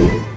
you.